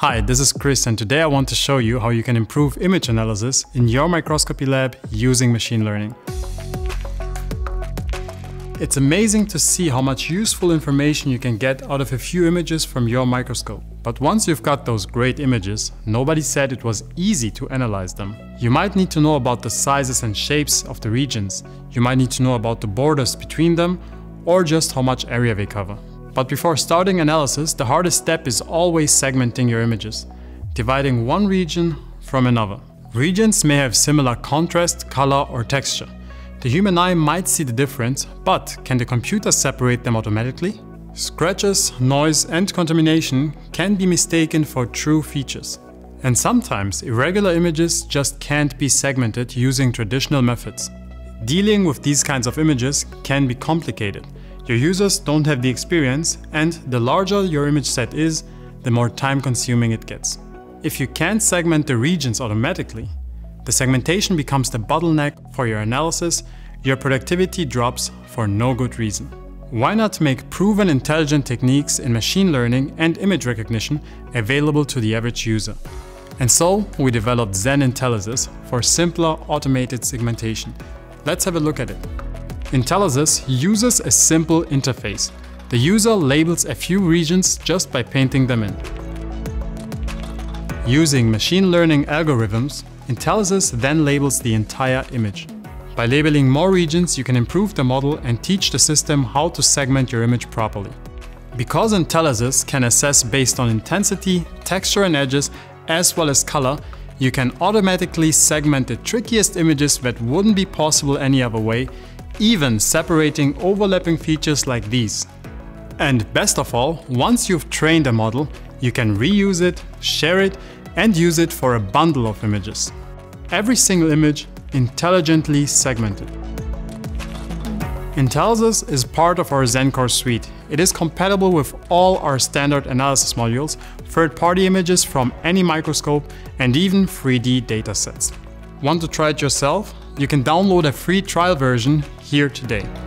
Hi, this is Chris and today I want to show you how you can improve image analysis in your microscopy lab using machine learning. It's amazing to see how much useful information you can get out of a few images from your microscope. But once you've got those great images, nobody said it was easy to analyze them. You might need to know about the sizes and shapes of the regions, you might need to know about the borders between them, or just how much area they cover. But before starting analysis, the hardest step is always segmenting your images, dividing one region from another. Regions may have similar contrast, color or texture. The human eye might see the difference, but can the computer separate them automatically? Scratches, noise and contamination can be mistaken for true features. And sometimes irregular images just can't be segmented using traditional methods. Dealing with these kinds of images can be complicated, your users don't have the experience, and the larger your image set is, the more time consuming it gets. If you can't segment the regions automatically, the segmentation becomes the bottleneck for your analysis, your productivity drops for no good reason. Why not make proven intelligent techniques in machine learning and image recognition available to the average user? And so we developed Zen Intellesis for simpler automated segmentation. Let's have a look at it. Intellesis uses a simple interface. The user labels a few regions just by painting them in. Using machine learning algorithms, Intellesis then labels the entire image. By labeling more regions, you can improve the model and teach the system how to segment your image properly. Because Intellesis can assess based on intensity, texture and edges, as well as color, you can automatically segment the trickiest images that wouldn't be possible any other way even separating overlapping features like these. And best of all, once you've trained a model, you can reuse it, share it, and use it for a bundle of images. Every single image intelligently segmented. Intellesis is part of our ZEN core suite. It is compatible with all our standard analysis modules, third-party images from any microscope, and even 3D datasets. Want to try it yourself? You can download a free trial version here today.